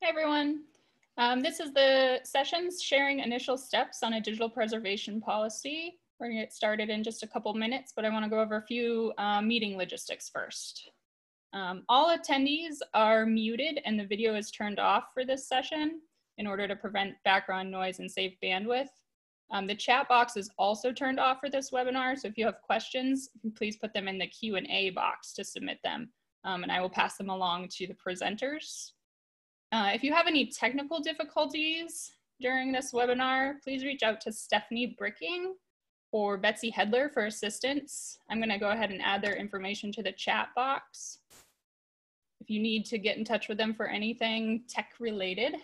Hey everyone. Um, this is the sessions sharing initial steps on a digital preservation policy. We're gonna get started in just a couple minutes, but I wanna go over a few uh, meeting logistics first. Um, all attendees are muted and the video is turned off for this session in order to prevent background noise and save bandwidth. Um, the chat box is also turned off for this webinar, so if you have questions, please put them in the Q&A box to submit them, um, and I will pass them along to the presenters. Uh, if you have any technical difficulties during this webinar, please reach out to Stephanie Bricking or Betsy Hedler for assistance. I'm gonna go ahead and add their information to the chat box. If you need to get in touch with them for anything tech related.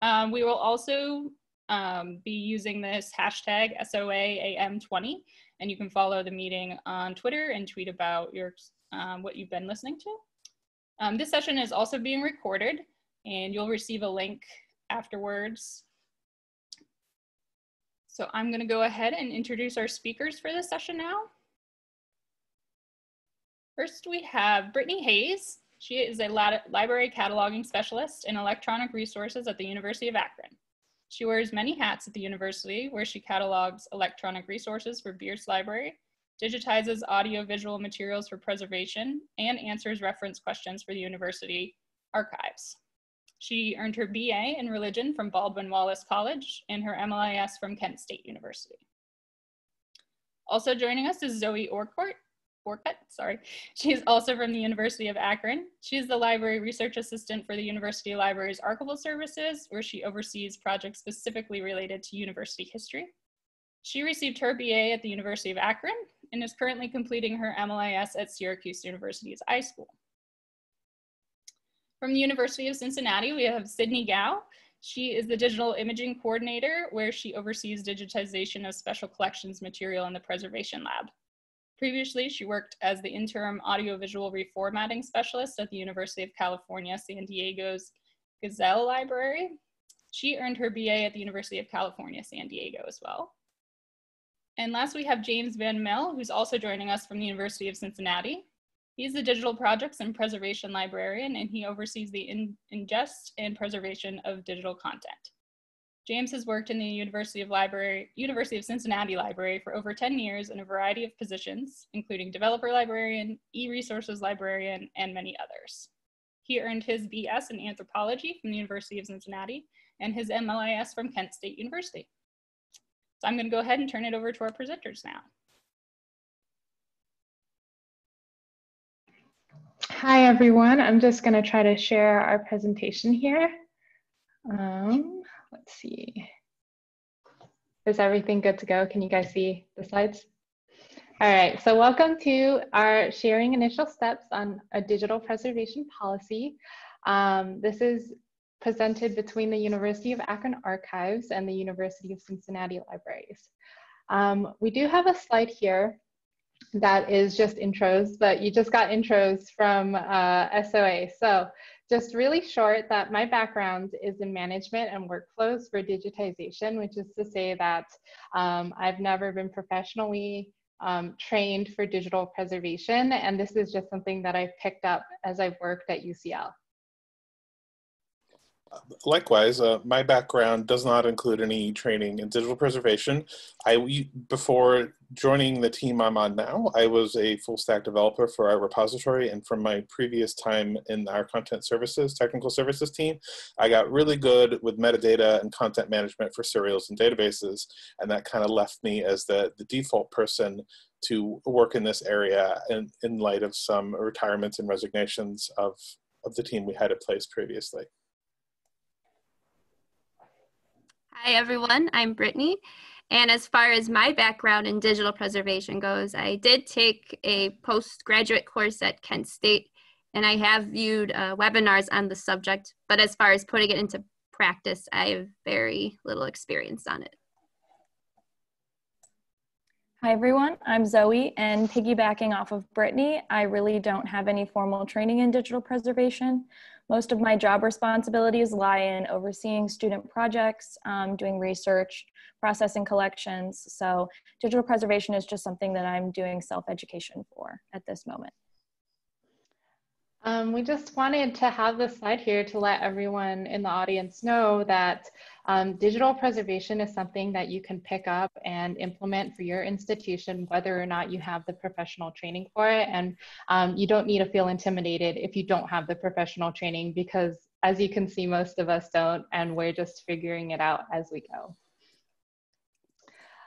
Um, we will also um, be using this hashtag SOAAM20 and you can follow the meeting on Twitter and tweet about your um, what you've been listening to. Um, this session is also being recorded and you'll receive a link afterwards. So I'm gonna go ahead and introduce our speakers for this session now. First, we have Brittany Hayes. She is a library cataloging specialist in electronic resources at the University of Akron. She wears many hats at the university where she catalogs electronic resources for Bierce Library, digitizes audiovisual materials for preservation, and answers reference questions for the university archives. She earned her BA in religion from Baldwin Wallace College and her MLIS from Kent State University. Also joining us is Zoe Orcourt. Orcutt, sorry. She's also from the University of Akron. She's the library research assistant for the University Library's archival services, where she oversees projects specifically related to university history. She received her BA at the University of Akron and is currently completing her MLIS at Syracuse University's iSchool. From the University of Cincinnati, we have Sidney Gao. She is the digital imaging coordinator where she oversees digitization of special collections material in the preservation lab. Previously, she worked as the interim audiovisual reformatting specialist at the University of California, San Diego's Geisel Library. She earned her BA at the University of California, San Diego as well. And last we have James Van Mil, who's also joining us from the University of Cincinnati. He's the digital projects and preservation librarian, and he oversees the in ingest and preservation of digital content. James has worked in the University of Library, University of Cincinnati Library for over 10 years in a variety of positions, including developer librarian, e-resources librarian, and many others. He earned his BS in anthropology from the University of Cincinnati and his MLIS from Kent State University. So I'm gonna go ahead and turn it over to our presenters now. Hi, everyone. I'm just going to try to share our presentation here. Um, let's see. Is everything good to go? Can you guys see the slides? All right, so welcome to our sharing initial steps on a digital preservation policy. Um, this is presented between the University of Akron Archives and the University of Cincinnati Libraries. Um, we do have a slide here that is just intros, but you just got intros from uh, SOA. So just really short that my background is in management and workflows for digitization, which is to say that um, I've never been professionally um, trained for digital preservation. And this is just something that I've picked up as I've worked at UCL likewise, uh, my background does not include any training in digital preservation. I before joining the team I'm on now, I was a full stack developer for our repository, and from my previous time in our content services, technical services team, I got really good with metadata and content management for serials and databases, and that kind of left me as the the default person to work in this area in, in light of some retirements and resignations of, of the team we had in place previously. Hi, everyone. I'm Brittany. And as far as my background in digital preservation goes, I did take a postgraduate course at Kent State, and I have viewed uh, webinars on the subject. But as far as putting it into practice, I have very little experience on it. Hi everyone, I'm Zoe and piggybacking off of Brittany, I really don't have any formal training in digital preservation. Most of my job responsibilities lie in overseeing student projects, um, doing research, processing collections. So digital preservation is just something that I'm doing self-education for at this moment. Um, we just wanted to have this slide here to let everyone in the audience know that um, digital preservation is something that you can pick up and implement for your institution, whether or not you have the professional training for it. And um, you don't need to feel intimidated if you don't have the professional training because as you can see, most of us don't, and we're just figuring it out as we go.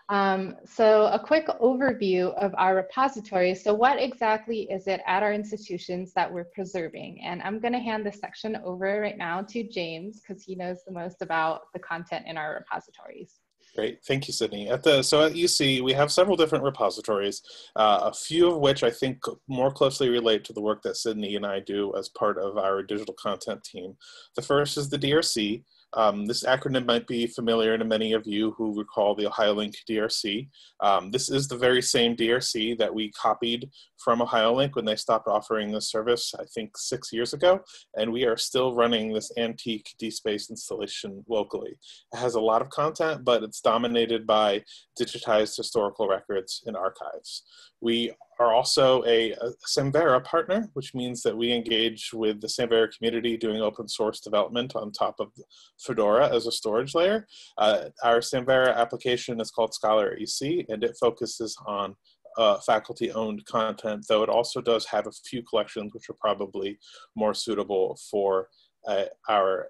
Um, so a quick overview of our repository. So what exactly is it at our institutions that we're preserving? And I'm gonna hand this section over right now to James because he knows the most about the content in our repositories. Great, thank you, Sidney. At the so at UC, we have several different repositories, uh, a few of which I think more closely relate to the work that Sidney and I do as part of our digital content team. The first is the DRC, um, this acronym might be familiar to many of you who recall the OhioLink DRC. Um, this is the very same DRC that we copied from OhioLink when they stopped offering this service, I think six years ago, and we are still running this antique DSpace installation locally. It has a lot of content, but it's dominated by digitized historical records and archives. We are also a, a Samvera partner, which means that we engage with the Samvera community doing open source development on top of Fedora as a storage layer. Uh, our Samvera application is called Scholar@UC, and it focuses on uh, faculty owned content, though it also does have a few collections which are probably more suitable for uh, our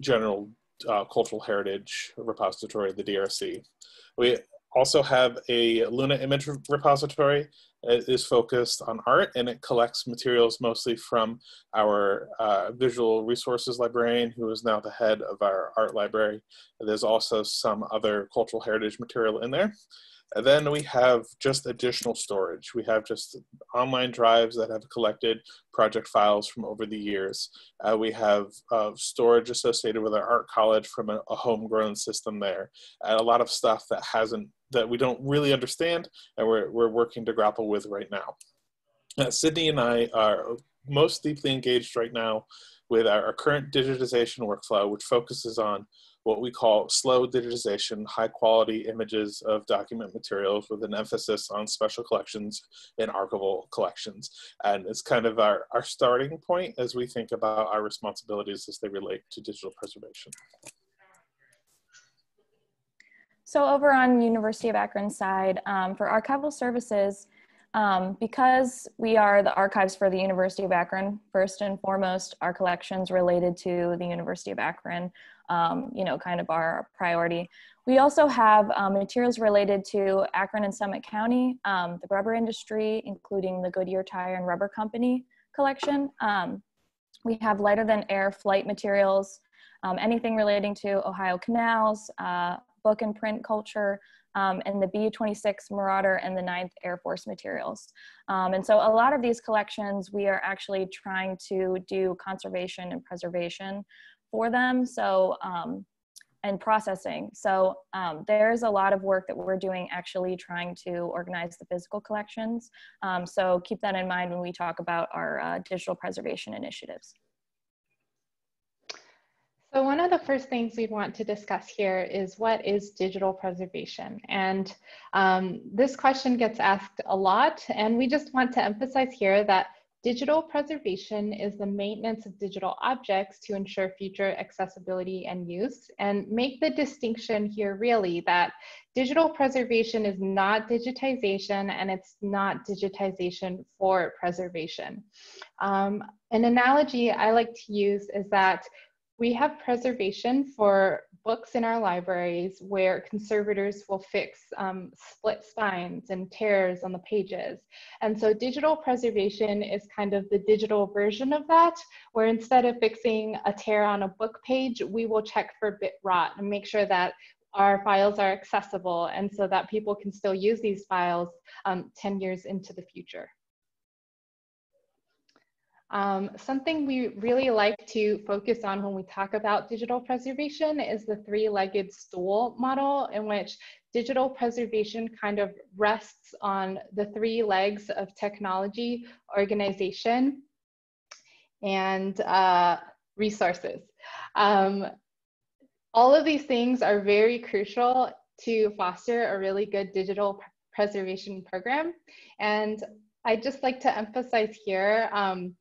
general uh, cultural heritage repository, the DRC. We also have a Luna image repository. Is focused on art and it collects materials mostly from our uh, visual resources librarian, who is now the head of our art library. There's also some other cultural heritage material in there. And then we have just additional storage. We have just online drives that have collected project files from over the years. Uh, we have uh, storage associated with our art college from a, a homegrown system there. And a lot of stuff that hasn't, that we don't really understand and we're, we're working to grapple with right now. Uh, Sidney and I are most deeply engaged right now with our, our current digitization workflow, which focuses on what we call slow digitization, high quality images of document materials with an emphasis on special collections and archival collections. And it's kind of our, our starting point as we think about our responsibilities as they relate to digital preservation. So over on University of Akron side, um, for archival services, um, because we are the archives for the University of Akron, first and foremost, our collections related to the University of Akron, um, you know, kind of our priority. We also have um, materials related to Akron and Summit County, um, the rubber industry, including the Goodyear Tire and Rubber Company collection. Um, we have lighter than air flight materials, um, anything relating to Ohio canals, uh, book and print culture, um, and the B-26 Marauder and the 9th Air Force materials. Um, and so a lot of these collections, we are actually trying to do conservation and preservation for them. So, um, and processing. So um, there's a lot of work that we're doing actually trying to organize the physical collections. Um, so keep that in mind when we talk about our uh, digital preservation initiatives. So one of the first things we'd want to discuss here is what is digital preservation? And um, this question gets asked a lot, and we just want to emphasize here that digital preservation is the maintenance of digital objects to ensure future accessibility and use, and make the distinction here really that digital preservation is not digitization and it's not digitization for preservation. Um, an analogy I like to use is that we have preservation for books in our libraries where conservators will fix um, split spines and tears on the pages. And so digital preservation is kind of the digital version of that, where instead of fixing a tear on a book page, we will check for bit rot and make sure that our files are accessible and so that people can still use these files um, 10 years into the future. Um, something we really like to focus on when we talk about digital preservation is the three-legged stool model in which digital preservation kind of rests on the three legs of technology, organization, and uh, resources. Um, all of these things are very crucial to foster a really good digital preservation program. And I'd just like to emphasize here, um,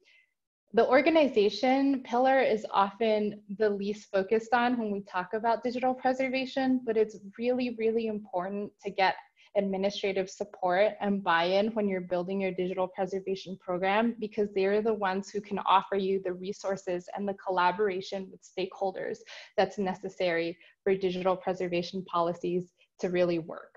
the organization pillar is often the least focused on when we talk about digital preservation, but it's really, really important to get administrative support and buy-in when you're building your digital preservation program because they're the ones who can offer you the resources and the collaboration with stakeholders that's necessary for digital preservation policies to really work.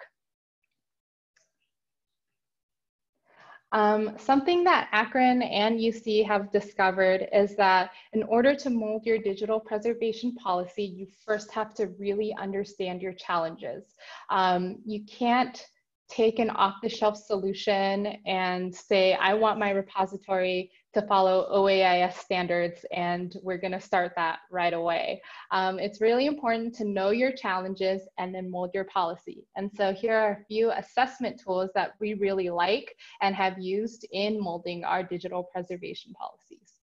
Um, something that Akron and UC have discovered is that in order to mold your digital preservation policy, you first have to really understand your challenges. Um, you can't take an off-the-shelf solution and say, I want my repository to follow OAIS standards and we're gonna start that right away. Um, it's really important to know your challenges and then mold your policy. And so here are a few assessment tools that we really like and have used in molding our digital preservation policies.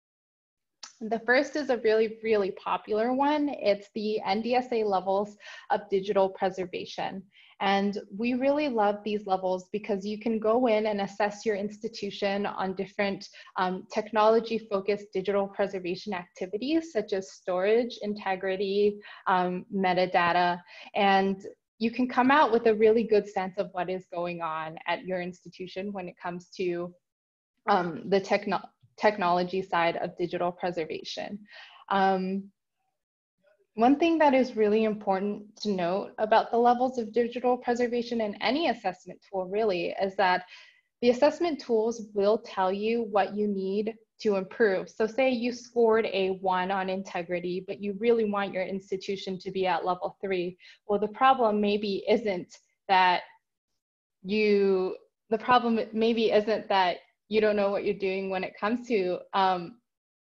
The first is a really, really popular one. It's the NDSA levels of digital preservation. And we really love these levels because you can go in and assess your institution on different um, technology focused digital preservation activities such as storage, integrity, um, metadata, and you can come out with a really good sense of what is going on at your institution when it comes to um, the techno technology side of digital preservation. Um, one thing that is really important to note about the levels of digital preservation in any assessment tool really is that the assessment tools will tell you what you need to improve. So say you scored a one on integrity, but you really want your institution to be at level three. Well, the problem maybe isn't that you, the problem maybe isn't that you don't know what you're doing when it comes to um,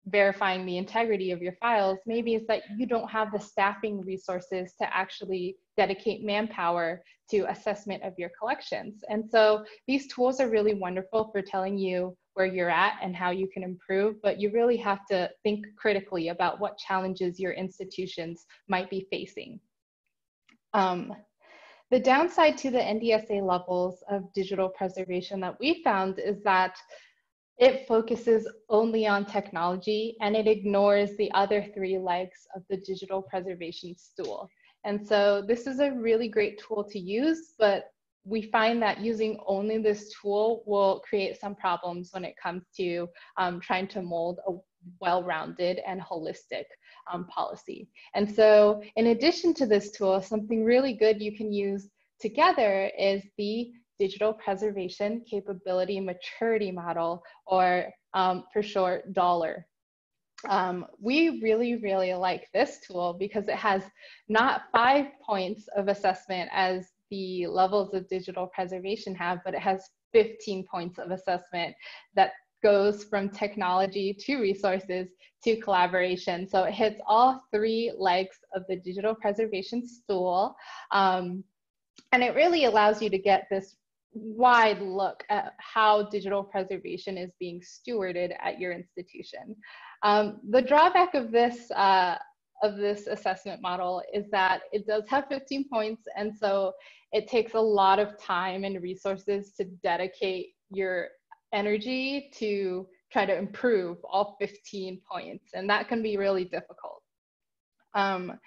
verifying the integrity of your files, maybe it's that you don't have the staffing resources to actually dedicate manpower to assessment of your collections. And so these tools are really wonderful for telling you where you're at and how you can improve, but you really have to think critically about what challenges your institutions might be facing. Um, the downside to the NDSA levels of digital preservation that we found is that it focuses only on technology and it ignores the other three legs of the digital preservation stool. And so this is a really great tool to use, but we find that using only this tool will create some problems when it comes to um, trying to mold a well-rounded and holistic um, policy. And so in addition to this tool, something really good you can use together is the Digital Preservation Capability Maturity Model, or um, for short, DOLLAR. Um, we really, really like this tool because it has not five points of assessment as the levels of digital preservation have, but it has 15 points of assessment that goes from technology to resources to collaboration. So it hits all three legs of the digital preservation stool. Um, and it really allows you to get this wide look at how digital preservation is being stewarded at your institution. Um, the drawback of this uh, of this assessment model is that it does have 15 points, and so it takes a lot of time and resources to dedicate your energy to try to improve all 15 points, and that can be really difficult. Um,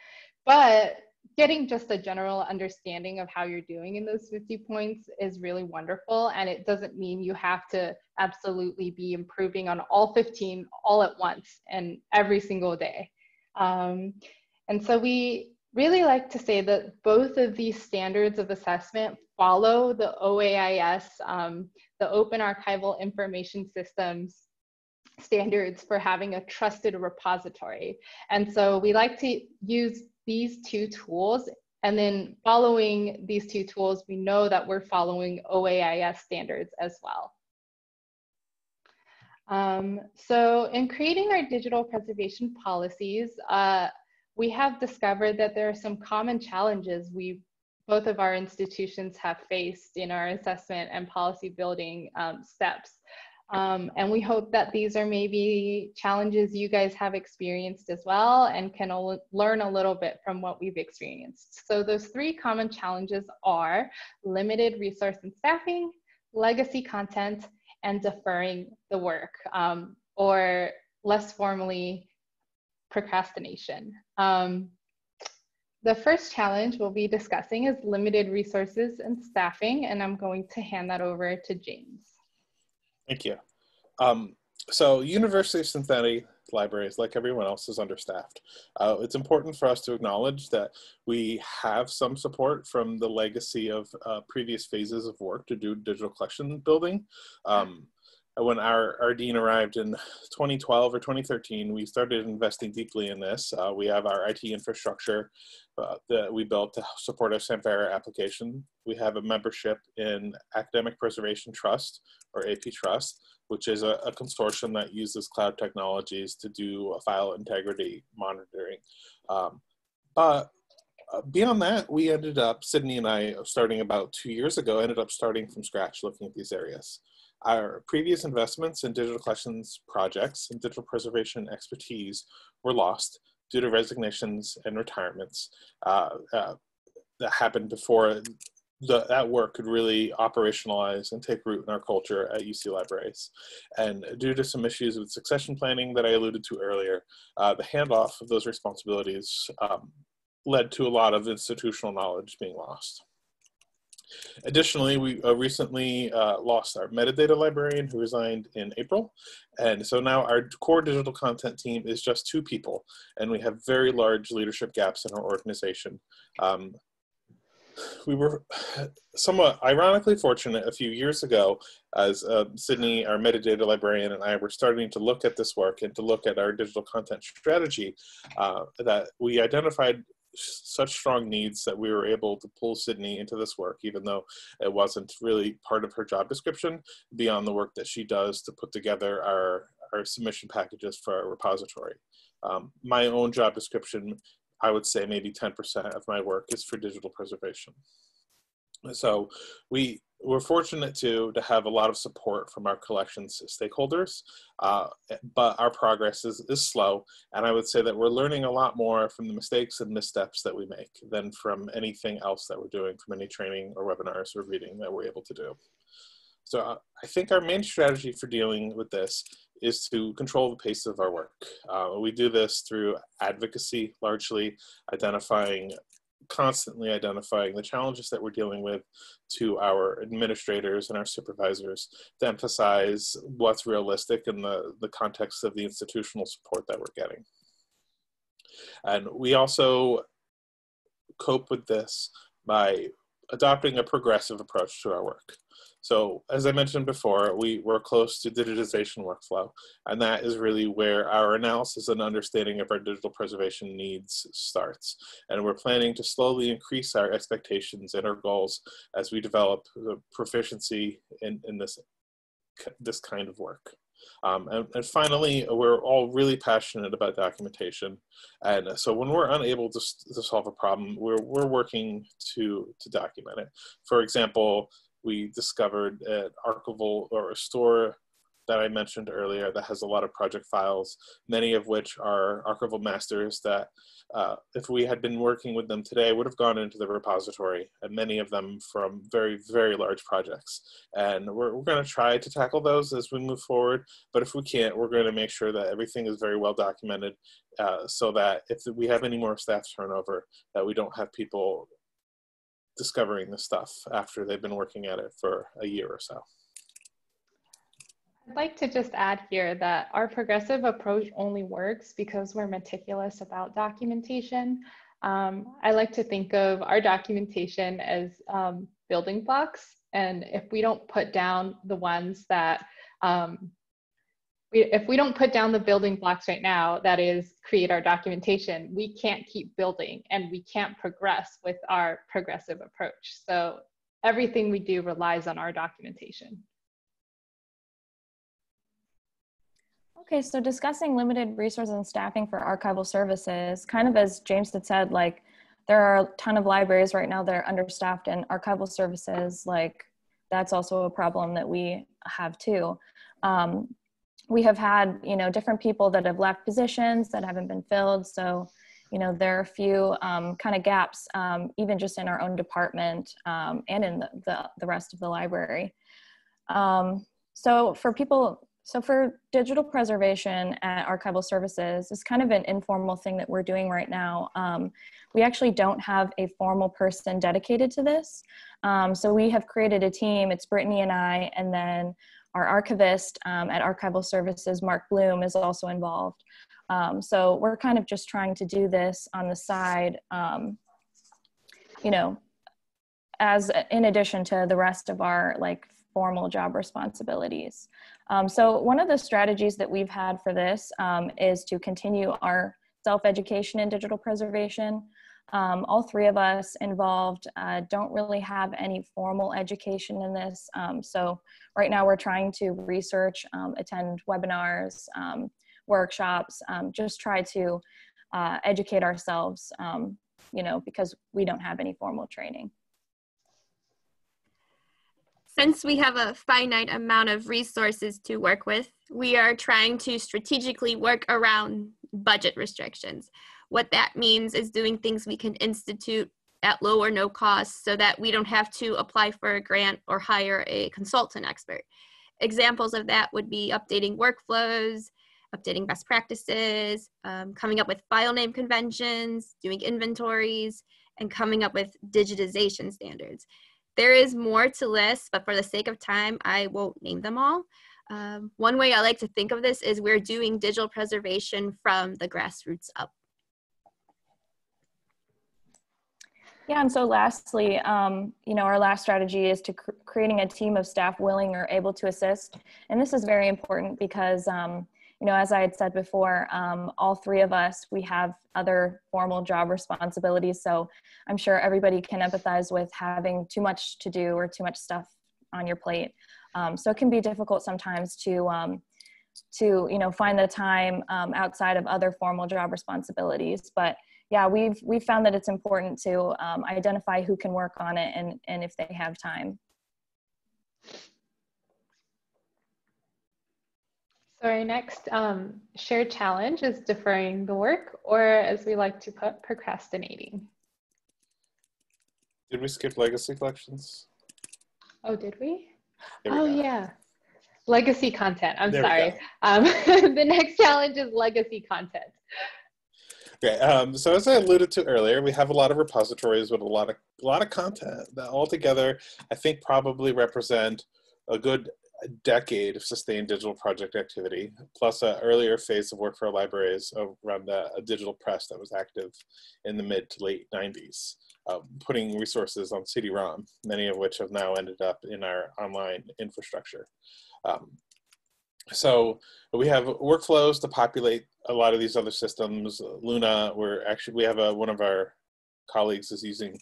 but getting just a general understanding of how you're doing in those 50 points is really wonderful. And it doesn't mean you have to absolutely be improving on all 15 all at once and every single day. Um, and so we really like to say that both of these standards of assessment follow the OAIS, um, the Open Archival Information Systems standards for having a trusted repository. And so we like to use these two tools. And then following these two tools, we know that we're following OAIS standards as well. Um, so in creating our digital preservation policies, uh, we have discovered that there are some common challenges we both of our institutions have faced in our assessment and policy building um, steps. Um, and we hope that these are maybe challenges you guys have experienced as well and can learn a little bit from what we've experienced. So those three common challenges are limited resource and staffing, legacy content, and deferring the work um, or less formally procrastination. Um, the first challenge we'll be discussing is limited resources and staffing, and I'm going to hand that over to James. Thank you. Um, so University of Cincinnati libraries, like everyone else, is understaffed. Uh, it's important for us to acknowledge that we have some support from the legacy of uh, previous phases of work to do digital collection building. Um, when our, our dean arrived in 2012 or 2013, we started investing deeply in this. Uh, we have our IT infrastructure uh, that we built to support our Samvera application. We have a membership in Academic Preservation Trust, or AP Trust, which is a, a consortium that uses cloud technologies to do a file integrity monitoring. Um, but uh, beyond that, we ended up, Sidney and I, starting about two years ago, ended up starting from scratch looking at these areas. Our previous investments in digital collections projects and digital preservation expertise were lost due to resignations and retirements uh, uh, that happened before the, that work could really operationalize and take root in our culture at UC libraries. And due to some issues with succession planning that I alluded to earlier, uh, the handoff of those responsibilities um, led to a lot of institutional knowledge being lost. Additionally, we uh, recently uh, lost our metadata librarian who resigned in April. And so now our core digital content team is just two people, and we have very large leadership gaps in our organization. Um, we were somewhat ironically fortunate a few years ago as uh, Sidney, our metadata librarian, and I were starting to look at this work and to look at our digital content strategy uh, that we identified such strong needs that we were able to pull Sidney into this work, even though it wasn't really part of her job description, beyond the work that she does to put together our, our submission packages for our repository. Um, my own job description I would say maybe 10% of my work is for digital preservation. So we we're fortunate to to have a lot of support from our collections stakeholders, uh, but our progress is, is slow. And I would say that we're learning a lot more from the mistakes and missteps that we make than from anything else that we're doing from any training or webinars or reading that we're able to do. So uh, I think our main strategy for dealing with this is to control the pace of our work. Uh, we do this through advocacy, largely identifying, constantly identifying the challenges that we're dealing with to our administrators and our supervisors to emphasize what's realistic in the, the context of the institutional support that we're getting. And we also cope with this by adopting a progressive approach to our work. So as I mentioned before, we were close to digitization workflow, and that is really where our analysis and understanding of our digital preservation needs starts. And we're planning to slowly increase our expectations and our goals as we develop proficiency in, in this, this kind of work. Um, and, and, finally, we're all really passionate about documentation. And so when we're unable to, to solve a problem, we're, we're working to, to document it. For example, we discovered an archival or a store that I mentioned earlier that has a lot of project files, many of which are archival masters that uh, if we had been working with them today would have gone into the repository and many of them from very, very large projects. And we're, we're gonna try to tackle those as we move forward, but if we can't, we're gonna make sure that everything is very well documented uh, so that if we have any more staff turnover, that we don't have people discovering the stuff after they've been working at it for a year or so. I'd like to just add here that our progressive approach only works because we're meticulous about documentation. Um, I like to think of our documentation as um, building blocks. And if we don't put down the ones that um, we, if we don't put down the building blocks right now, that is create our documentation, we can't keep building and we can't progress with our progressive approach. So everything we do relies on our documentation. Okay, so discussing limited resources and staffing for archival services, kind of as James had said, like there are a ton of libraries right now that are understaffed and archival services, like that's also a problem that we have too. Um, we have had you know different people that have left positions that haven't been filled so you know there are a few um, kind of gaps um, even just in our own department um, and in the, the, the, rest of the library um, so for people So for digital preservation at Archival Services, it's kind of an informal thing that we're doing right now. Um, we actually don't have a formal person dedicated to this. Um, so we have created a team, it's Brittany and I, and then our archivist um, at Archival Services, Mark Bloom, is also involved. Um, so we're kind of just trying to do this on the side, um, you know, as in addition to the rest of our like formal job responsibilities. Um, so one of the strategies that we've had for this um, is to continue our self-education in digital preservation. Um, all three of us involved uh, don't really have any formal education in this. Um, so right now we're trying to research, um, attend webinars, um, workshops, just try to uh, educate ourselves, you know, because we don't have any formal training. Since we have a finite amount of resources to work with, we are trying to strategically work around budget restrictions. What that means is doing things we can institute at low or no cost so that we don't have to apply for a grant or hire a consultant expert. Examples of that would be updating workflows, updating best practices, um, coming up with file name conventions, doing inventories, and coming up with digitization standards. There is more to list, but for the sake of time, I won't name them all. Um, one way I like to think of this is we're doing digital preservation from the grassroots up. Yeah, and so lastly, um, you know, our last strategy is to cr creating a team of staff willing or able to assist. And this is very important because um, you know, as I had said before, um, all three of us, we have other formal job responsibilities. So I'm sure everybody can empathize with having too much to do or too much stuff on your plate. Um, so it can be difficult sometimes to, um, to you know, find the time um, outside of other formal job responsibilities. But yeah, we've, we've found that it's important to um, identify who can work on it and, and if they have time. So our next um, shared challenge is deferring the work, or as we like to put, procrastinating. Did we skip legacy collections? Oh, did we? we oh, go. yeah. Legacy content. I'm there sorry. Um, the next challenge is legacy content. Okay, um, so as I alluded to earlier, we have a lot of repositories with a lot of a lot of content that all together I think probably represent a good decade of sustained digital project activity, plus an earlier phase of work for libraries around the digital press that was active in the mid to late 90s, uh, putting resources on CD-ROM, many of which have now ended up in our online infrastructure. Um, so we have workflows to populate a lot of these other systems. Luna, we're actually, we have a, one of our colleagues is using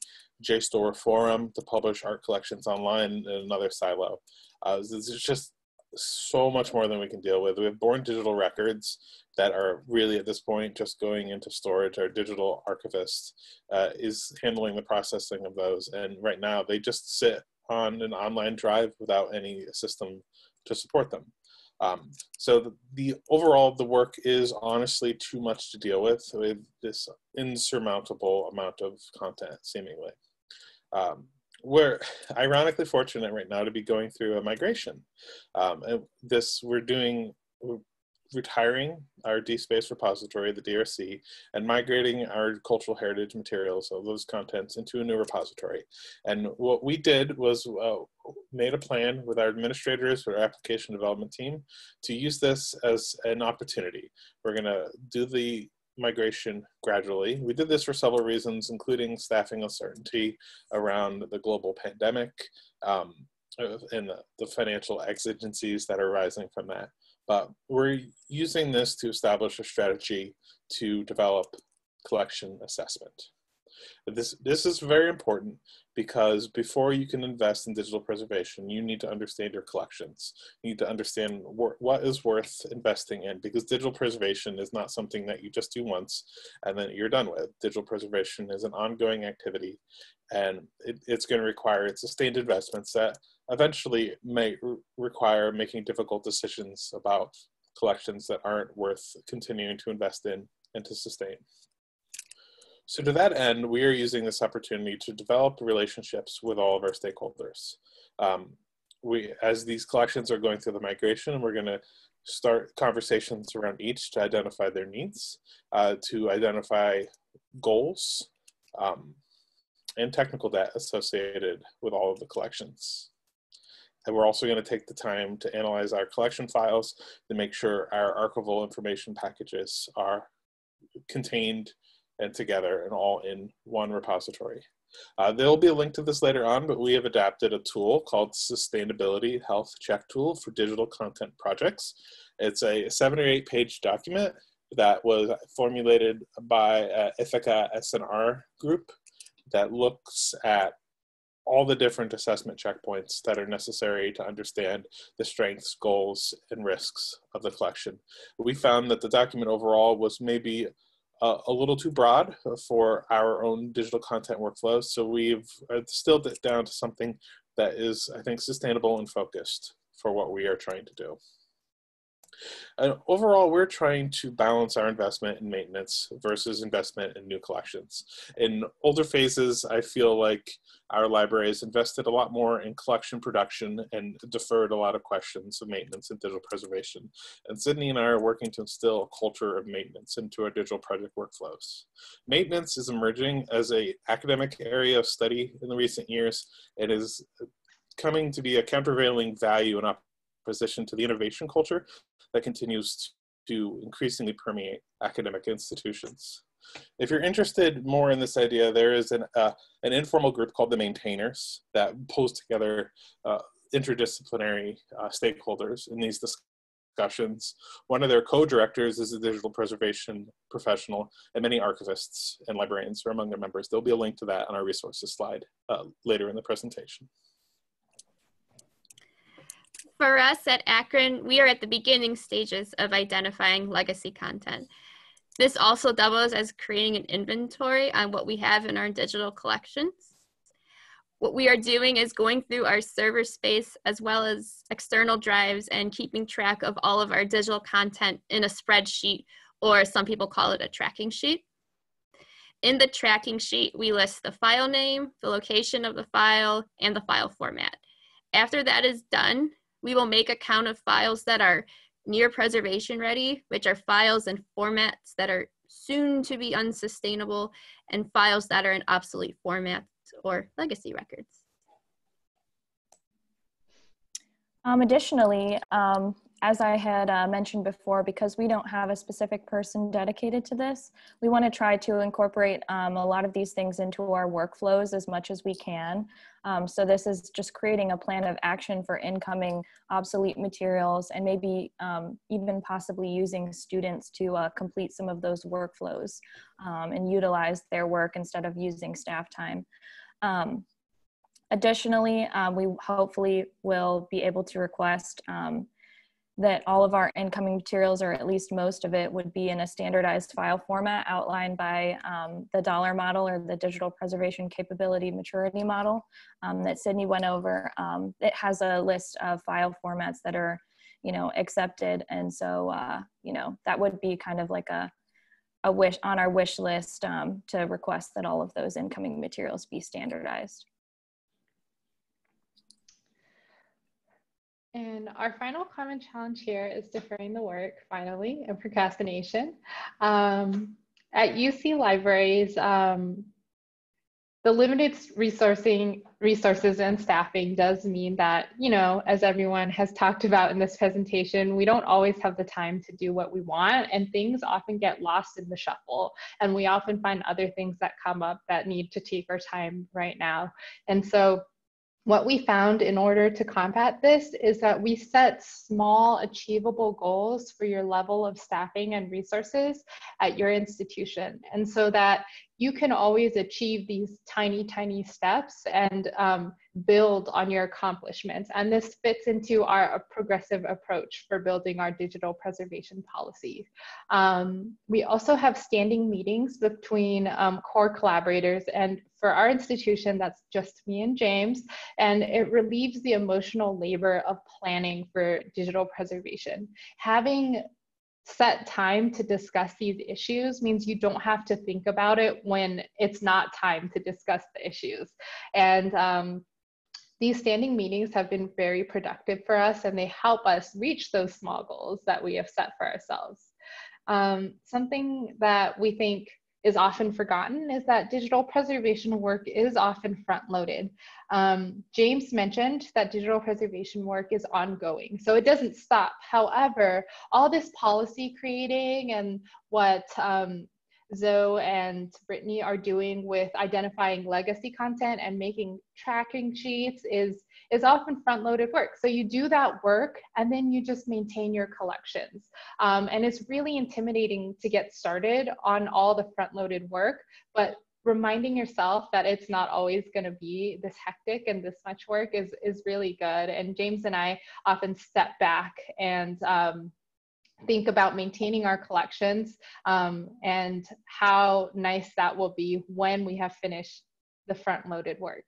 JSTOR Forum to publish art collections online in another silo. Uh, there's just so much more than we can deal with. We have born digital records that are really at this point just going into storage. Our digital archivist uh, is handling the processing of those. And right now they just sit on an online drive without any system to support them. Um, so the, the, overall, the work is honestly too much to deal with with this insurmountable amount of content, seemingly. Um, we're ironically fortunate right now to be going through a migration. Um, and this we're doing retiring our DSpace repository, the DRC, and migrating our cultural heritage materials, so those contents, into a new repository. And what we did was uh, made a plan with our administrators, with our application development team, to use this as an opportunity. We're going to do the migration gradually. We did this for several reasons, including staffing uncertainty around the global pandemic um, and the, the financial exigencies that are arising from that. But we're using this to establish a strategy to develop collection assessment. This, this is very important because before you can invest in digital preservation, you need to understand your collections. You need to understand what is worth investing in because digital preservation is not something that you just do once and then you're done with. Digital preservation is an ongoing activity and it, it's going to require sustained investments that eventually may re require making difficult decisions about collections that aren't worth continuing to invest in and to sustain. So to that end, we are using this opportunity to develop relationships with all of our stakeholders. Um, we, as these collections are going through the migration, we're going to start conversations around each to identify their needs, uh, to identify goals, um, and technical debt associated with all of the collections. And we're also going to take the time to analyze our collection files to make sure our archival information packages are contained and together and all in one repository. Uh, there'll be a link to this later on, but we have adapted a tool called Sustainability Health Check Tool for digital content projects. It's a seven or eight page document that was formulated by uh, Ithaka S+R group that looks at all the different assessment checkpoints that are necessary to understand the strengths, goals, and risks of the collection. We found that the document overall was maybe a, a little too broad for our own digital content workflows, so we've uh, distilled it down to something that is, I think, sustainable and focused for what we are trying to do. And overall, we're trying to balance our investment in maintenance versus investment in new collections. In older phases, I feel like our library has invested a lot more in collection production and deferred a lot of questions of maintenance and digital preservation. And Sidney and I are working to instill a culture of maintenance into our digital project workflows. Maintenance is emerging as a academic area of study in the recent years. and is coming to be a countervailing value and opposition to the innovation culture that continues to increasingly permeate academic institutions. If you're interested more in this idea, there is an, uh, an informal group called the Maintainers that pulls together uh, interdisciplinary uh, stakeholders in these discussions. One of their co-directors is a digital preservation professional, and many archivists and librarians are among their members. There'll be a link to that on our resources slide uh, later in the presentation for us at Akron, we are at the beginning stages of identifying legacy content. This also doubles as creating an inventory on what we have in our digital collections. What we are doing is going through our server space as well as external drives and keeping track of all of our digital content in a spreadsheet, or some people call it a tracking sheet. In the tracking sheet, we list the file name, the location of the file, and the file format. After that is done, we will make a count of files that are near preservation ready, which are files and formats that are soon to be unsustainable, and files that are in obsolete formats or legacy records. Um, additionally, um, as I had uh, mentioned before, because we don't have a specific person dedicated to this, we want to try to incorporate um, a lot of these things into our workflows as much as we can. Um, so this is just creating a plan of action for incoming obsolete materials and maybe um, even possibly using students to uh, complete some of those workflows um, and utilize their work instead of using staff time. Um, additionally, um, we hopefully will be able to request um, that all of our incoming materials, or at least most of it, would be in a standardized file format outlined by um, the dollar model or the digital preservation capability maturity model um, that Sidney went over. Um, it has a list of file formats that are, you know, accepted, and so uh, you know that would be kind of like a a wish on our wish list um, to request that all of those incoming materials be standardized. And our final common challenge here is deferring the work, finally, and procrastination. Um, at UC libraries, um, the limited resourcing resources and staffing does mean that, you know, as everyone has talked about in this presentation, we don't always have the time to do what we want and things often get lost in the shuffle. And we often find other things that come up that need to take our time right now. And so what we found in order to combat this is that we set small achievable goals for your level of staffing and resources at your institution. And so that you can always achieve these tiny, tiny steps and um, build on your accomplishments. And this fits into our progressive approach for building our digital preservation policy. Um, we also have standing meetings between um, core collaborators and for our institution, that's just me and James, and it relieves the emotional labor of planning for digital preservation. Having set time to discuss these issues means you don't have to think about it when it's not time to discuss the issues. And um, these standing meetings have been very productive for us and they help us reach those small goals that we have set for ourselves. Um, something that we think is often forgotten is that digital preservation work is often front loaded. Um, James mentioned that digital preservation work is ongoing, so it doesn't stop. However, all this policy creating and what um, Zoe and Brittany are doing with identifying legacy content and making tracking sheets is is often front loaded work. So you do that work and then you just maintain your collections. Um, and it's really intimidating to get started on all the front loaded work, but reminding yourself that it's not always going to be this hectic and this much work is is really good and james and i often step back and um, think about maintaining our collections um, and how nice that will be when we have finished the front loaded work.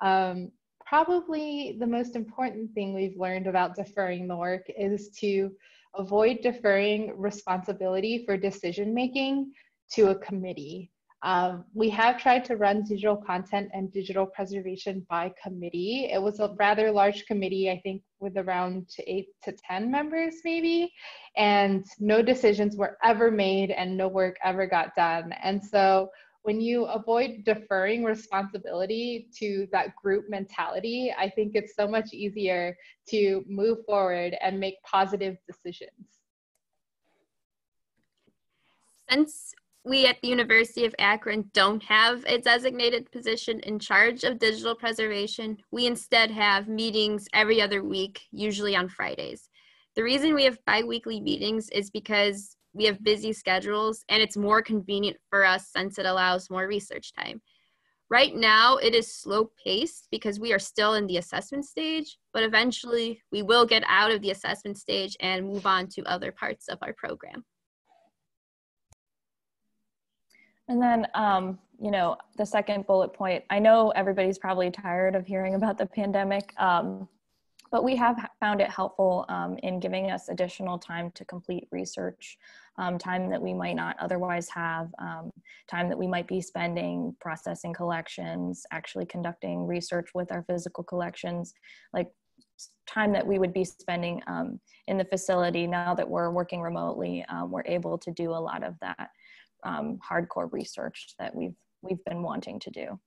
Um, probably the most important thing we've learned about deferring the work is to avoid deferring responsibility for decision making to a committee. Um, we have tried to run digital content and digital preservation by committee. It was a rather large committee, I think, with around eight to 10 members, maybe. And no decisions were ever made and no work ever got done. And so when you avoid deferring responsibility to that group mentality, I think it's so much easier to move forward and make positive decisions. Since we at the University of Akron don't have a designated position in charge of digital preservation. We instead have meetings every other week, usually on Fridays. The reason we have biweekly meetings is because we have busy schedules and it's more convenient for us since it allows more research time. Right now, it is slow paced because we are still in the assessment stage, but eventually we will get out of the assessment stage and move on to other parts of our program. And then, um, you know, the second bullet point, I know everybody's probably tired of hearing about the pandemic, um, but we have found it helpful um, in giving us additional time to complete research, um, time that we might not otherwise have, um, time that we might be spending processing collections, actually conducting research with our physical collections, like time that we would be spending um, in the facility now that we're working remotely, we're able to do a lot of that um, hardcore research that we've we've been wanting to do.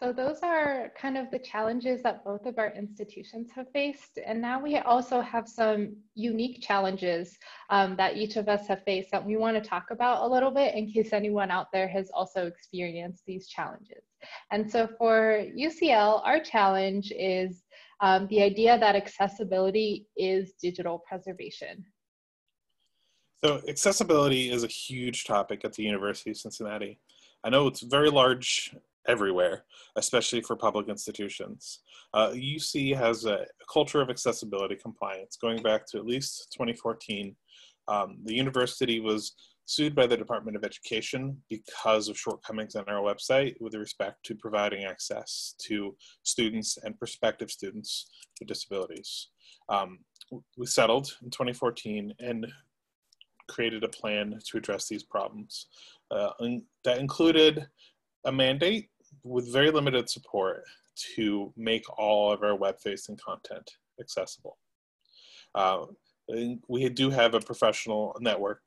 So those are kind of the challenges that both of our institutions have faced. And now we also have some unique challenges um, that each of us have faced that we want to talk about a little bit in case anyone out there has also experienced these challenges. And so for UCL, our challenge is um, the idea that accessibility is digital preservation. So accessibility is a huge topic at the University of Cincinnati. I know it's very large everywhere, especially for public institutions. Uh, UC has a, culture of accessibility compliance going back to at least 2014. Um, the university was sued by the Department of Education because of shortcomings on our website with respect to providing access to students and prospective students with disabilities. Um, we settled in 2014 and created a plan to address these problems. Uh, that included a mandate with very limited support to make all of our web-facing content accessible. Uh, we do have a professional network.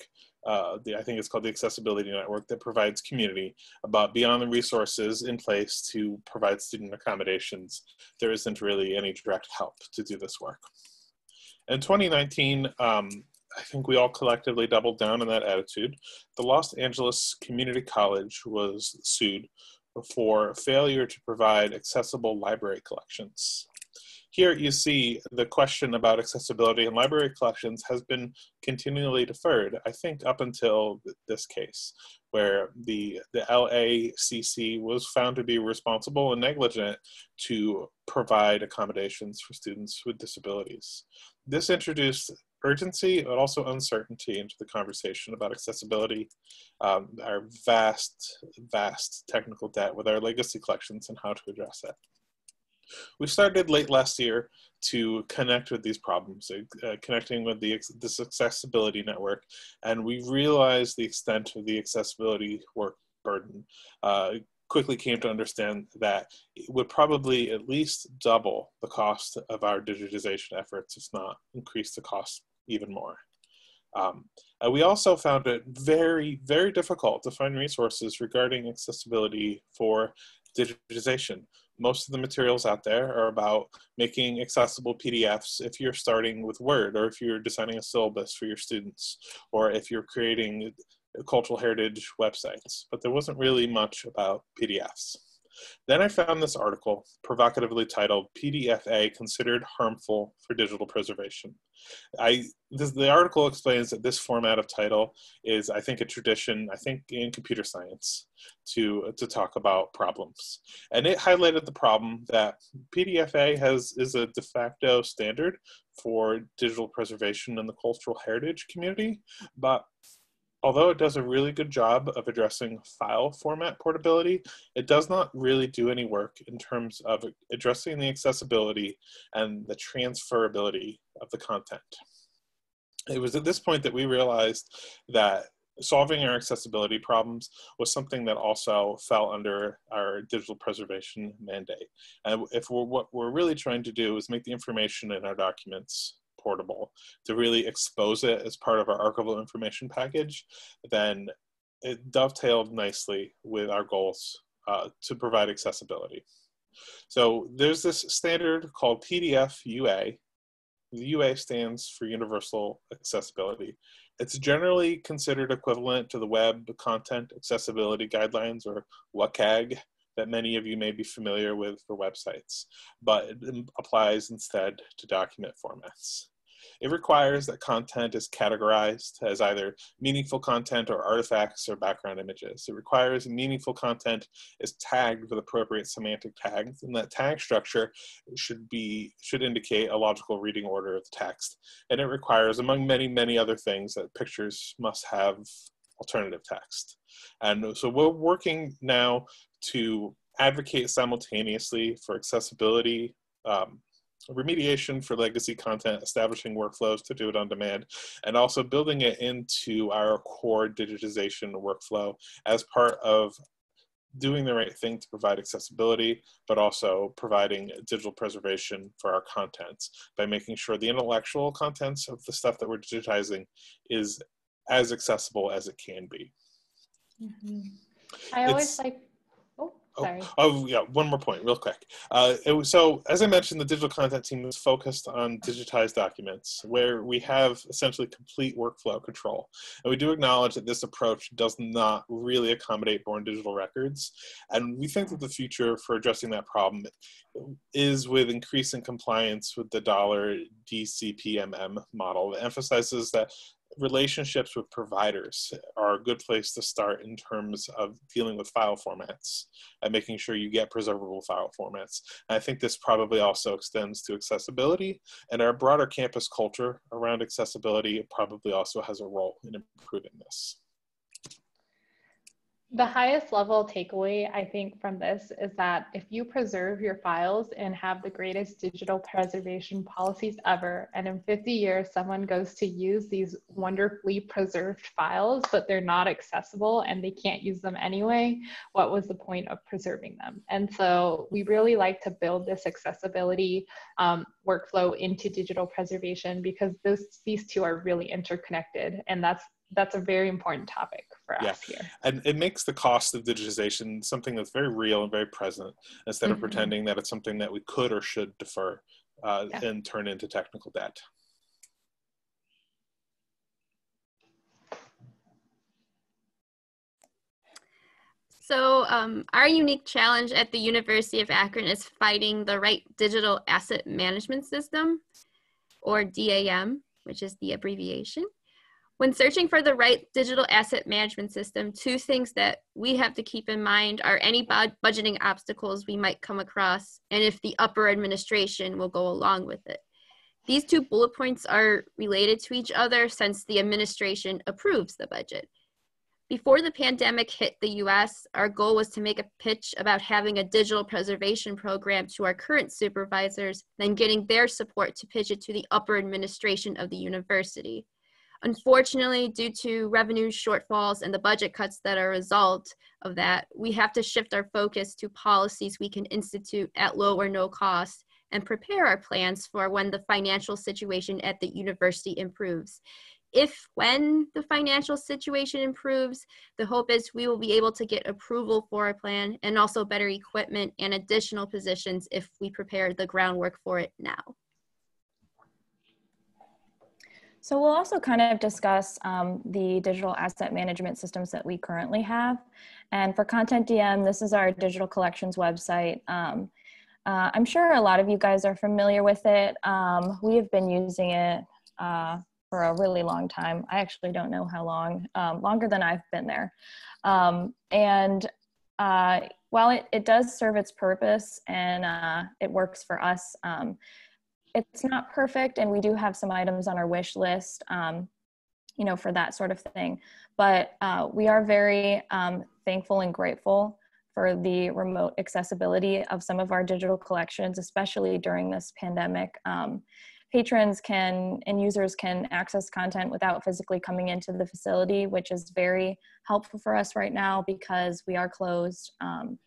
Uh, the, I think it's called the Accessibility Network that provides community about beyond the resources in place to provide student accommodations. There isn't really any direct help to do this work. In 2019, um, I think we all collectively doubled down on that attitude. The Los Angeles Community College was sued for failure to provide accessible library collections. Here you see the question about accessibility in library collections has been continually deferred, I think up until this case, where the, the LACC was found to be responsible and negligent to provide accommodations for students with disabilities. This introduced urgency, but also uncertainty into the conversation about accessibility, um, our vast, vast technical debt with our legacy collections and how to address it. We started late last year to connect with these problems, uh, connecting with the this accessibility network, and we realized the extent of the accessibility work burden. Uh, quickly came to understand that it would probably at least double the cost of our digitization efforts, if not increase the cost even more. Um, we also found it very, very difficult to find resources regarding accessibility for digitization. Most of the materials out there are about making accessible PDFs if you're starting with Word or if you're designing a syllabus for your students or if you're creating cultural heritage websites, but there wasn't really much about PDFs. Then I found this article, provocatively titled PDF/A Considered Harmful for Digital Preservation. I, this, the article explains that this format of title is, I think, a tradition, I think, in computer science to, to talk about problems. And it highlighted the problem that PDF/A has, is a de facto standard for digital preservation in the cultural heritage community, but although it does a really good job of addressing file format portability, it does not really do any work in terms of addressing the accessibility and the transferability of the content. It was at this point that we realized that solving our accessibility problems was something that also fell under our digital preservation mandate. And if we're, what we're really trying to do is make the information in our documents portable to really expose it as part of our archival information package, then it dovetailed nicely with our goals uh, to provide accessibility. So there's this standard called PDF/UA. The UA stands for Universal Accessibility. It's generally considered equivalent to the Web Content Accessibility Guidelines or WCAG that many of you may be familiar with for websites, but applies instead to document formats. It requires that content is categorized as either meaningful content or artifacts or background images. It requires meaningful content is tagged with appropriate semantic tags, and that tag structure should be should indicate a logical reading order of the text. And it requires, among many, many other things, that pictures must have alternative text. And so we're working now to advocate simultaneously for accessibility um, remediation for legacy content, establishing workflows to do it on demand, and also building it into our core digitization workflow as part of doing the right thing to provide accessibility, but also providing digital preservation for our contents by making sure the intellectual contents of the stuff that we're digitizing is as accessible as it can be. Mm -hmm. I always it's, like Sorry. Oh, yeah, one more point, real quick. Uh, was, so, as I mentioned, the digital content team is focused on digitized documents, where we have essentially complete workflow control. And we do acknowledge that this approach does not really accommodate born digital records. And we think that the future for addressing that problem is with increasing compliance with the Dollar DCPMM model that emphasizes that relationships with providers are a good place to start in terms of dealing with file formats and making sure you get preservable file formats. And I think this probably also extends to accessibility and our broader campus culture around accessibility probably also has a role in improving this. The highest level takeaway, I think, from this is that if you preserve your files and have the greatest digital preservation policies ever, and in 50 years someone goes to use these wonderfully preserved files, but they're not accessible and they can't use them anyway, what was the point of preserving them? And so we really like to build this accessibility um, workflow into digital preservation because those, these two are really interconnected. And that's that's a very important topic for yeah. us here. And it makes the cost of digitization something that's very real and very present instead mm-hmm. of pretending that it's something that we could or should defer uh, yeah. and turn into technical debt. So um, our unique challenge at the University of Akron is fighting the right digital asset management system, or DAM, which is the abbreviation. When searching for the right digital asset management system, two things that we have to keep in mind are any budgeting obstacles we might come across and if the upper administration will go along with it. These two bullet points are related to each other since the administration approves the budget. Before the pandemic hit the US, our goal was to make a pitch about having a digital preservation program to our current supervisors, then getting their support to pitch it to the upper administration of the university. Unfortunately, due to revenue shortfalls and the budget cuts that are a result of that, we have to shift our focus to policies we can institute at low or no cost and prepare our plans for when the financial situation at the university improves. If when the financial situation improves, the hope is we will be able to get approval for our plan and also better equipment and additional positions if we prepare the groundwork for it now. So we'll also kind of discuss um, the digital asset management systems that we currently have. And for CONTENTdm, this is our digital collections website. Um, uh, I'm sure a lot of you guys are familiar with it. Um, we have been using it uh, for a really long time. I actually don't know how long, um, longer than I've been there. Um, and uh, while it, it does serve its purpose and uh, it works for us, um, it's not perfect and we do have some items on our wish list um, you know for that sort of thing. But uh, we are very um, thankful and grateful for the remote accessibility of some of our digital collections especially during this pandemic. Um, patrons can and users can access content without physically coming into the facility which is very helpful for us right now because we are closed um,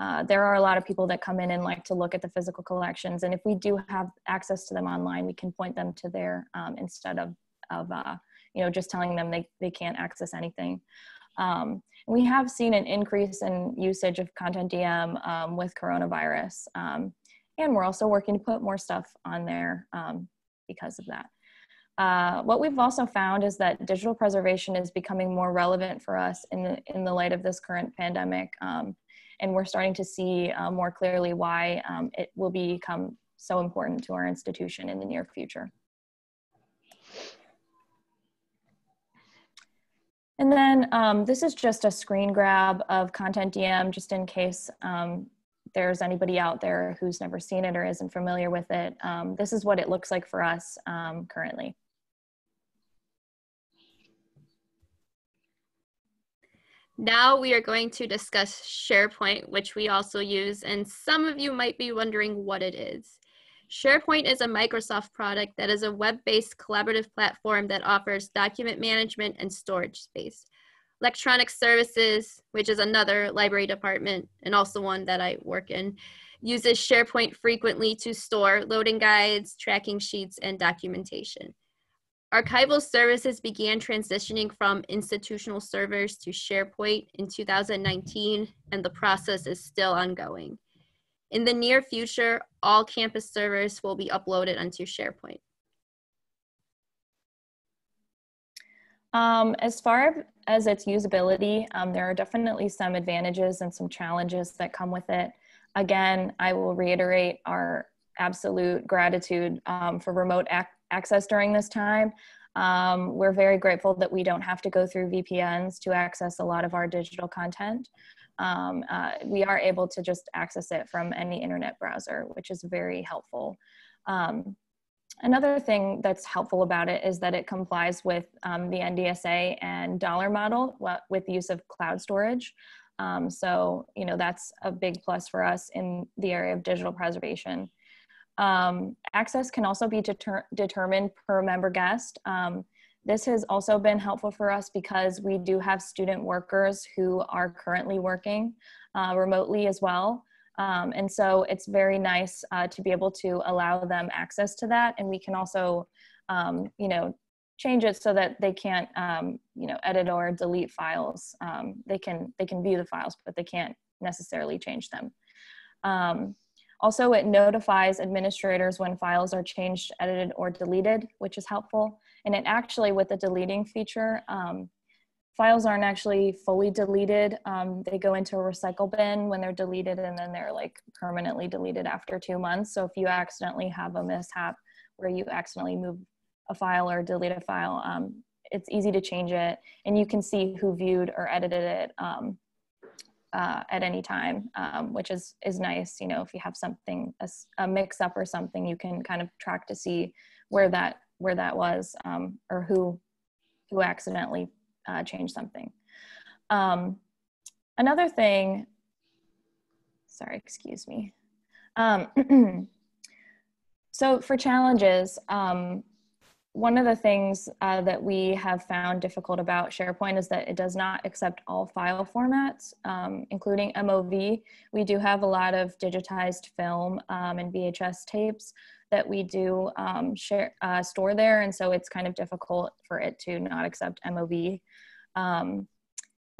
uh, there are a lot of people that come in and like to look at the physical collections. And if we do have access to them online, we can point them to there um, instead of, of uh, you know, just telling them they, they can't access anything. Um, we have seen an increase in usage of CONTENTdm um, with coronavirus. Um, and we're also working to put more stuff on there um, because of that. Uh, what we've also found is that digital preservation is becoming more relevant for us in the, in the light of this current pandemic. Um, and we're starting to see uh, more clearly why um, it will become so important to our institution in the near future. And then um, this is just a screen grab of CONTENTdm, just in case um, there's anybody out there who's never seen it or isn't familiar with it. Um, this is what it looks like for us um, currently. Now we are going to discuss SharePoint, which we also use, and some of you might be wondering what it is. SharePoint is a Microsoft product that is a web-based collaborative platform that offers document management and storage space. Electronic Services, which is another library department and also one that I work in, uses SharePoint frequently to store loading guides, tracking sheets, and documentation. Archival services began transitioning from institutional servers to SharePoint in 2019, and the process is still ongoing. In the near future, all campus servers will be uploaded onto SharePoint. Um, as far as its usability, um, there are definitely some advantages and some challenges that come with it. Again, I will reiterate our absolute gratitude um, for remote ac access during this time. Um, we're very grateful that we don't have to go through VPNs to access a lot of our digital content. Um, uh, we are able to just access it from any internet browser, which is very helpful. Um, another thing that's helpful about it is that it complies with um, the NDSA and Dollar model with use of cloud storage. Um, so, you know, that's a big plus for us in the area of digital preservation. Um, access can also be deter determined per member guest. Um, this has also been helpful for us because we do have student workers who are currently working uh, remotely as well. Um, and so it's very nice uh, to be able to allow them access to that. And we can also, um, you know, change it so that they can't, um, you know, edit or delete files. Um, they can they can view the files, but they can't necessarily change them. Also, it notifies administrators when files are changed, edited, or deleted, which is helpful. And it actually, with the deleting feature, um, files aren't actually fully deleted. Um, they go into a recycle bin when they're deleted and then they're like permanently deleted after two months. So if you accidentally have a mishap where you accidentally move a file or delete a file, um, it's easy to change it and you can see who viewed or edited it um, uh, at any time, um, which is is nice. You know, if you have something a, a, mix up or something, you can kind of track to see where that where that was um, or who who accidentally uh, changed something. Um, another thing. Sorry, excuse me. Um, so for challenges, um, one of the things uh, that we have found difficult about SharePoint is that it does not accept all file formats, um, including MOV. We do have a lot of digitized film um, and VHS tapes that we do um, share uh, store there, and so it's kind of difficult for it to not accept MOV.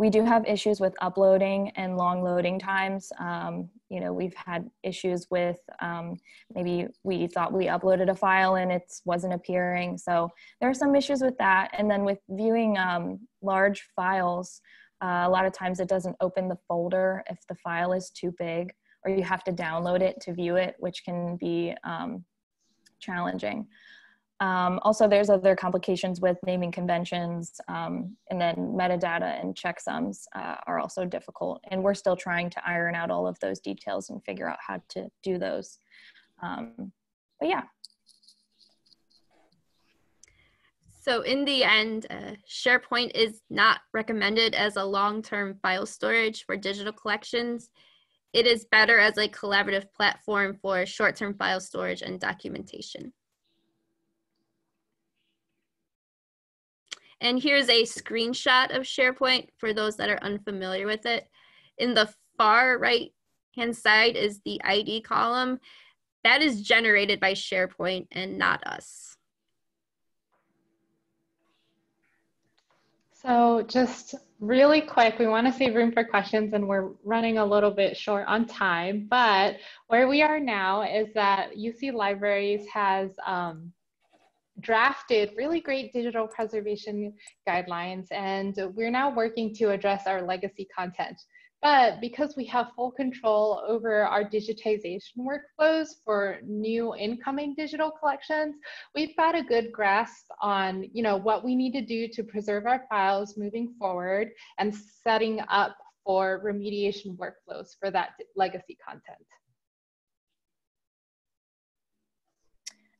We do have issues with uploading and long loading times. Um, you know, we've had issues with um, maybe we thought we uploaded a file and it wasn't appearing. So there are some issues with that. And then with viewing um, large files, uh, a lot of times it doesn't open the folder if the file is too big, or you have to download it to view it, which can be um, challenging. Um, also, there's other complications with naming conventions, um, and then metadata and checksums uh, are also difficult. And we're still trying to iron out all of those details and figure out how to do those. Um, but yeah. So in the end, uh, SharePoint is not recommended as a long-term file storage for digital collections. It is better as a collaborative platform for short-term file storage and documentation. And here's a screenshot of SharePoint for those that are unfamiliar with it. In the far right hand side is the ID column. That is generated by SharePoint and not us. So just really quick, we want to save room for questions and we're running a little bit short on time, but where we are now is that UC Libraries has um, drafted really great digital preservation guidelines and we're now working to address our legacy content. But because we have full control over our digitization workflows for new incoming digital collections, we've got a good grasp on you know, what we need to do to preserve our files moving forward and setting up for remediation workflows for that legacy content.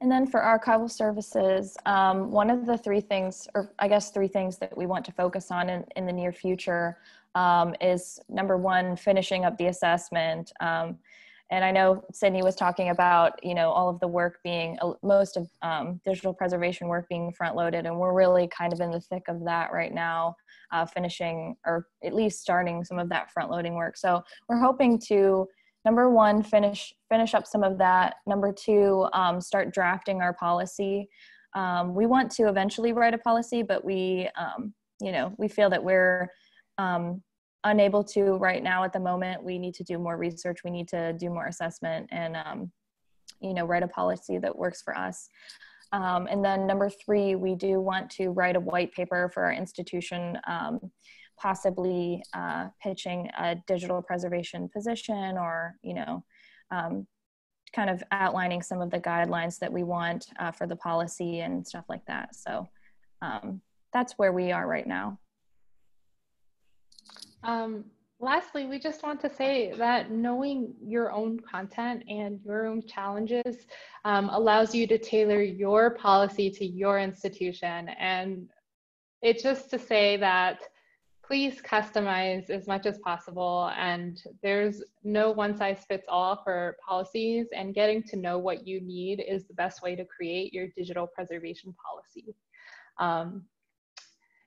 And then for archival services, um, one of the three things, or I guess three things that we want to focus on in, in the near future um, is number one, finishing up the assessment. Um, and I know Sidney was talking about, you know, all of the work being, uh, most of um, digital preservation work being front loaded, and we're really kind of in the thick of that right now, uh, finishing or at least starting some of that front loading work. So we're hoping to number one finish finish up some of that. Number two um, start drafting our policy. Um, we want to eventually write a policy but we um, you know we feel that we're um, unable to right now at the moment. We need to do more research. We need to do more assessment and um, you know write a policy that works for us. Um, and then number three we do want to write a white paper for our institution possibly uh, pitching a digital preservation position or, you know, um, kind of outlining some of the guidelines that we want uh, for the policy and stuff like that. So um, that's where we are right now. Um, lastly, we just want to say that knowing your own content and your own challenges um, allows you to tailor your policy to your institution. And it's just to say that please customize as much as possible. And there's no one size fits all for policies and getting to know what you need is the best way to create your digital preservation policy. Um,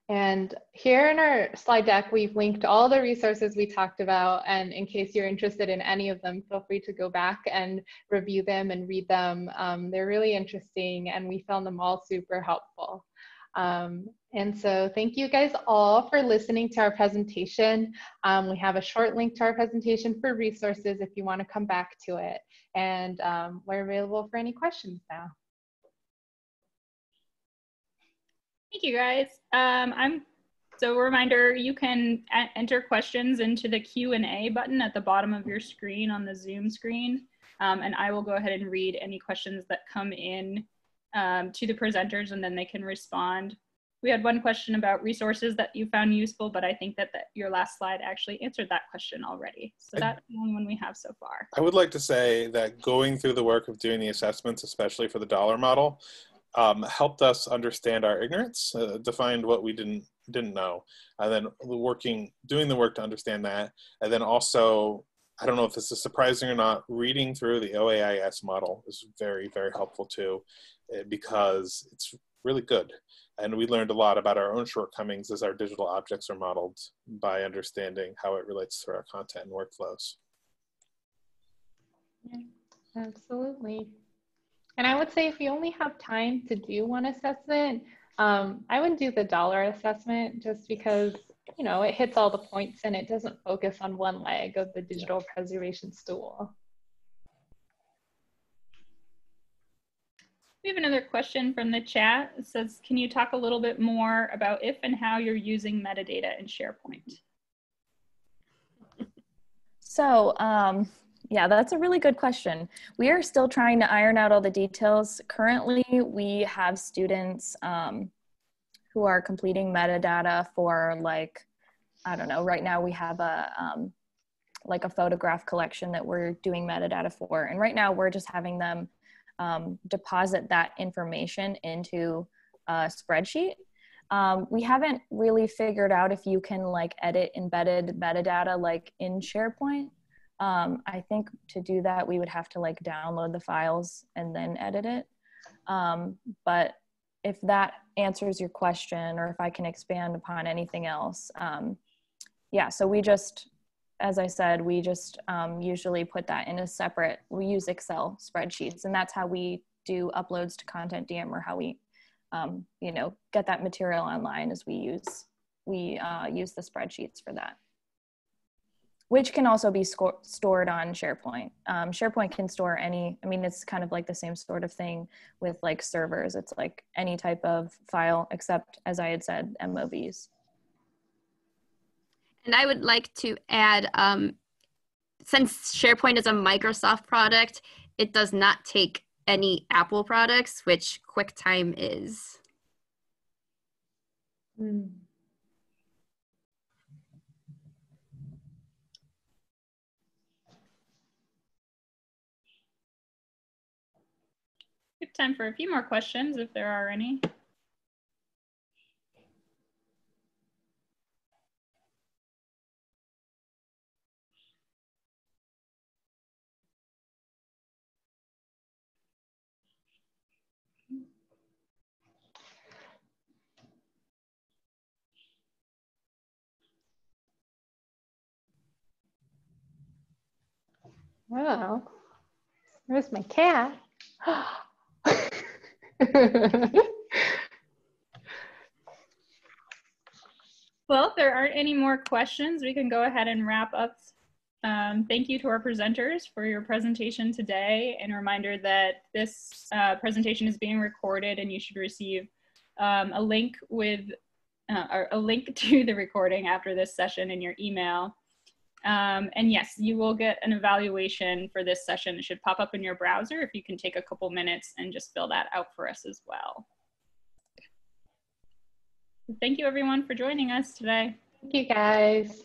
and here in our slide deck, we've linked all the resources we talked about. And in case you're interested in any of them, feel free to go back and review them and read them. Um, they're really interesting and we found them all super helpful. Um, and so thank you guys all for listening to our presentation. Um, we have a short link to our presentation for resources if you want to come back to it. And um, we're available for any questions now. Thank you guys. Um, I'm so a reminder, you can enter questions into the Q&A button at the bottom of your screen on the Zoom screen. Um, and I will go ahead and read any questions that come in um, to the presenters and then they can respond. We had one question about resources that you found useful, but I think that, that your last slide actually answered that question already. So that's the only one we have so far. I would like to say that going through the work of doing the assessments, especially for the Dollar model, um, helped us understand our ignorance, uh, defined what we didn't didn't know, and then working, doing the work to understand that, and then also I don't know if this is surprising or not, reading through the OAIS model is very, very helpful too uh, because it's really good. And we learned a lot about our own shortcomings as our digital objects are modeled by understanding how it relates to our content and workflows. Yeah, absolutely. And I would say if you only have time to do one assessment, um, I would do the Dollar assessment just because, you know, it hits all the points and it doesn't focus on one leg of the digital preservation stool. We have another question from the chat. It says, can you talk a little bit more about if and how you're using metadata in SharePoint? So, um, yeah, that's a really good question. We are still trying to iron out all the details. Currently, we have students um, who are completing metadata for like, I don't know, right now we have a, um, like a photograph collection that we're doing metadata for. And right now we're just having them um, deposit that information into a spreadsheet. Um, we haven't really figured out if you can like edit embedded metadata like in SharePoint. Um, I think to do that, we would have to like download the files and then edit it. Um, but if that answers your question or if I can expand upon anything else, um, yeah, so we just as I said, we just um, usually put that in a separate, we use Excel spreadsheets, and that's how we do uploads to CONTENTdm or how we, um, you know, get that material online as we use, we uh, use the spreadsheets for that. Which can also be stored on SharePoint. Um, SharePoint can store any, I mean, it's kind of like the same sort of thing with like servers. It's like any type of file except, as I had said, MOVs. And I would like to add, um, since SharePoint is a Microsoft product, it does not take any Apple products, which QuickTime is. Mm. Time for a few more questions if there are any. Wow. There's my cat. well, if there aren't any more questions, we can go ahead and wrap up. Um, thank you to our presenters for your presentation today and a reminder that this uh, presentation is being recorded and you should receive um, a link with uh, a link to the recording after this session in your email. Um, and yes, you will get an evaluation for this session. It should pop up in your browser if you can take a couple minutes and just fill that out for us as well. Thank you everyone for joining us today. Thank you guys.